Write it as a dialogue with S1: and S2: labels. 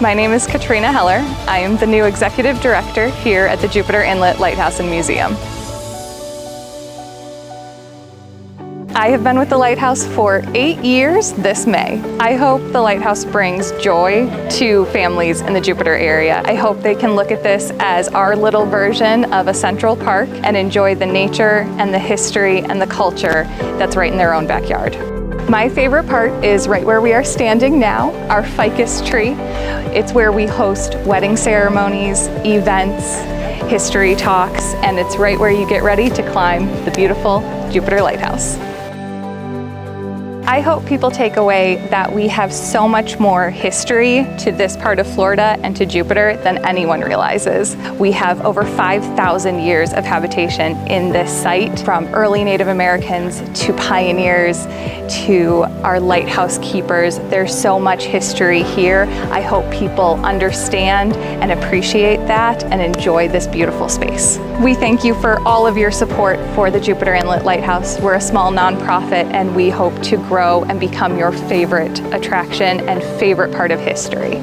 S1: My name is Katrina Heller. I am the new Executive Director here at the Jupiter Inlet Lighthouse and Museum. I have been with the Lighthouse for eight years this May. I hope the Lighthouse brings joy to families in the Jupiter area. I hope they can look at this as our little version of a central park and enjoy the nature and the history and the culture that's right in their own backyard. My favorite part is right where we are standing now, our ficus tree. It's where we host wedding ceremonies, events, history talks, and it's right where you get ready to climb the beautiful Jupiter Lighthouse. I hope people take away that we have so much more history to this part of Florida and to Jupiter than anyone realizes. We have over 5,000 years of habitation in this site, from early Native Americans to pioneers to our lighthouse keepers. There's so much history here. I hope people understand and appreciate that and enjoy this beautiful space. We thank you for all of your support for the Jupiter Inlet Lighthouse. We're a small nonprofit and we hope to grow grow and become your favorite attraction and favorite part of history.